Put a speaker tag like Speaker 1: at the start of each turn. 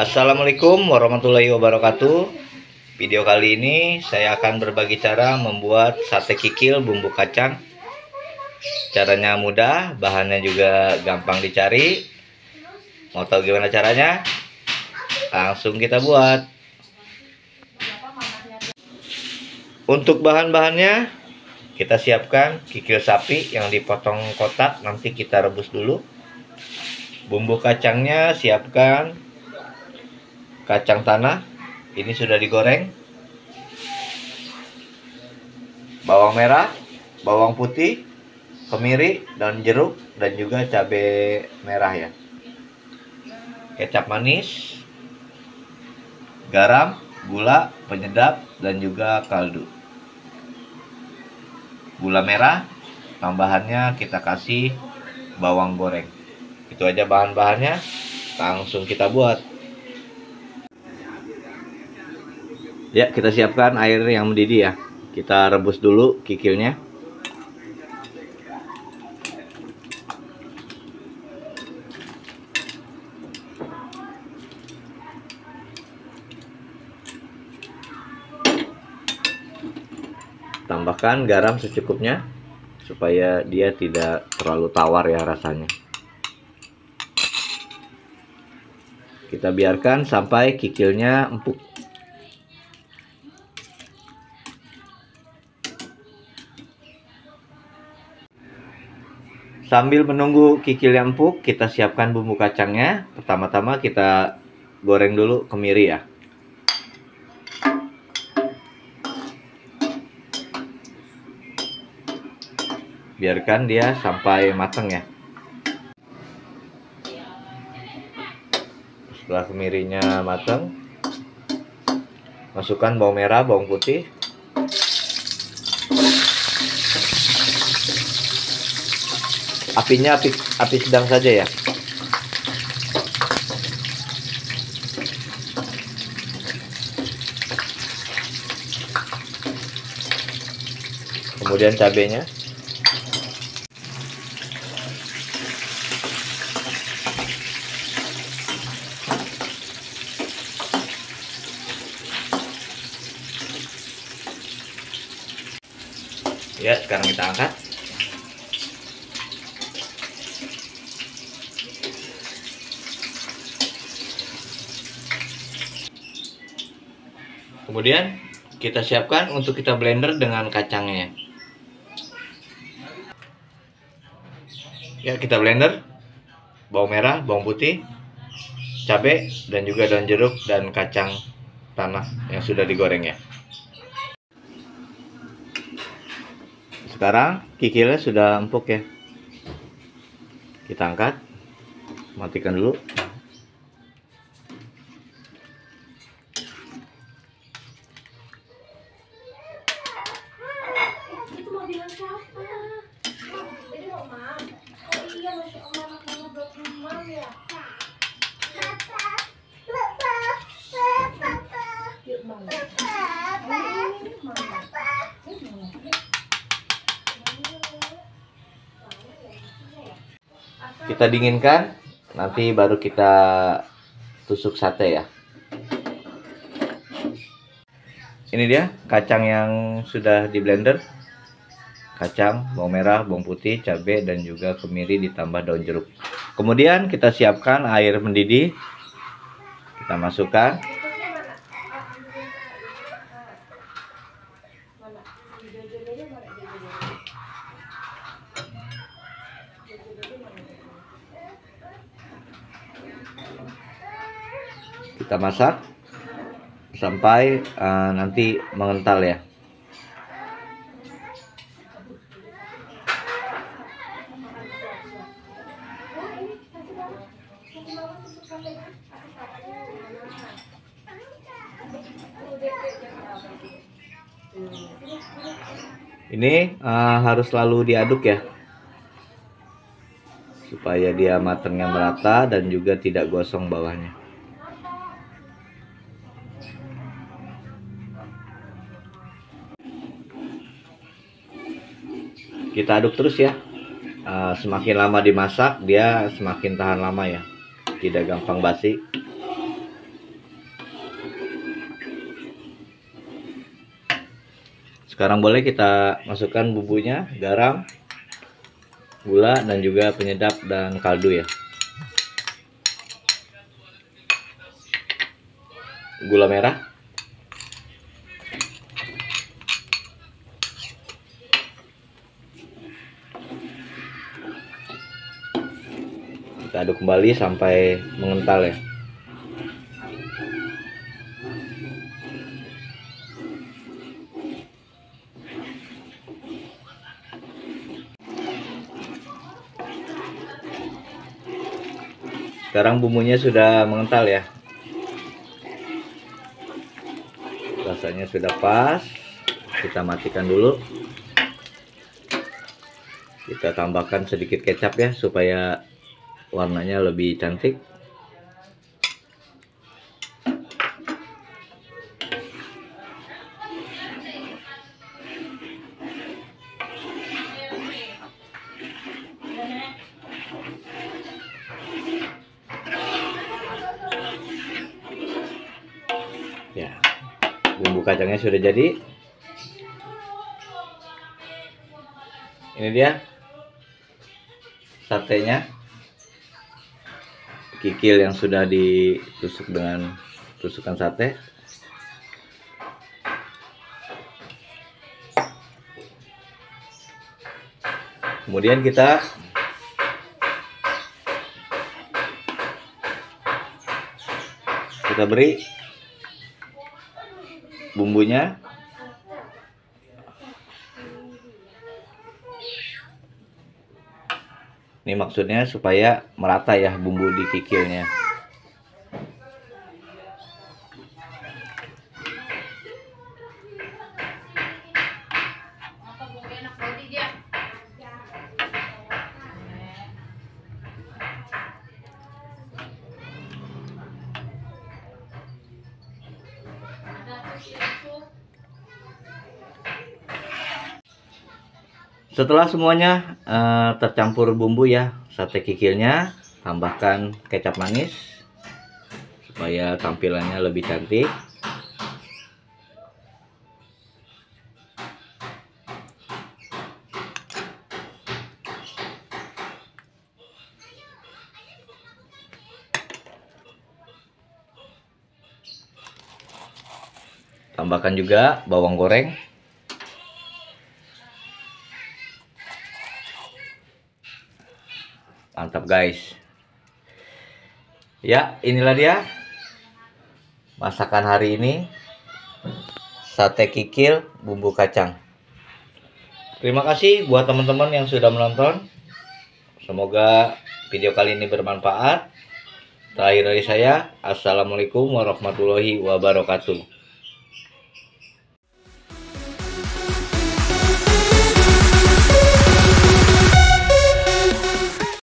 Speaker 1: Assalamualaikum warahmatullahi wabarakatuh. Video kali ini saya akan berbagi cara membuat sate kikil bumbu kacang. Caranya mudah, bahannya juga gampang dicari. Mau tahu gimana caranya? Langsung kita buat. Untuk bahan-bahannya kita siapkan kikil sapi yang dipotong kotak nanti kita rebus dulu. Bumbu kacangnya siapkan kacang tanah ini sudah digoreng. Bawang merah bawang putih kemiri dan jeruk dan juga cabai merah ya. Kecap manis garam gula penyedap dan juga kaldu. Gula merah tambahannya kita kasih bawang goreng. Itu aja bahan-bahannya langsung kita buat Ya, kita siapkan air yang mendidih ya. Kita rebus dulu kikilnya. Tambahkan garam secukupnya supaya dia tidak terlalu tawar ya rasanya. Kita biarkan sampai kikilnya empuk. Sambil menunggu kikil yang empuk, kita siapkan bumbu kacangnya. Pertama-tama kita goreng dulu kemiri ya. Biarkan dia sampai matang ya. Setelah kemirinya matang, masukkan bawang merah, bawang putih, apinya api api sedang saja ya. Kemudian cabenya. Ya sekarang kita angkat Kemudian kita siapkan untuk kita blender dengan kacangnya. Ya, kita blender bawang merah, bawang putih, cabai dan juga daun jeruk dan kacang tanah yang sudah digoreng ya. Sekarang kikilnya sudah empuk ya. Kita angkat. Matikan dulu. Kita dinginkan nanti baru kita tusuk sate ya. Ini dia kacang yang sudah di blender. Kacang bawang merah bawang putih cabai dan juga kemiri ditambah daun jeruk. Kemudian kita siapkan air mendidih. Kita masukkan kita masak sampai uh, nanti mengental ya. Ini uh, harus selalu diaduk ya supaya dia matangnya merata dan juga tidak gosong bawahnya. Kita aduk terus ya. Ah, semakin lama dimasak dia semakin tahan lama ya. Tidak gampang basi. Sekarang boleh kita masukkan bumbunya garam gula dan juga penyedap dan kaldu ya. Gula merah. Kita aduk kembali sampai mengental ya sekarang bumbunya sudah mengental ya. Rasanya sudah pas. Kita matikan dulu. Kita tambahkan sedikit kecap ya supaya warnanya lebih cantik bumbu kacangnya sudah jadi. Ini dia. Satenya. Kikil yang sudah ditusuk dengan tusukan sate. Kemudian kita kita beri bumbunya. Ini maksudnya supaya merata ya bumbu di kikilnya setelah semuanya uh, tercampur bumbu ya sate kikilnya tambahkan kecap manis supaya tampilannya lebih cantik. Tambahkan juga bawang goreng mantap guys. Ya inilah dia. Masakan hari ini. Sate kikil bumbu kacang. Terima kasih buat teman-teman yang sudah menonton. Semoga video kali ini bermanfaat. Terakhir dari saya assalamualaikum warahmatullahi wabarakatuh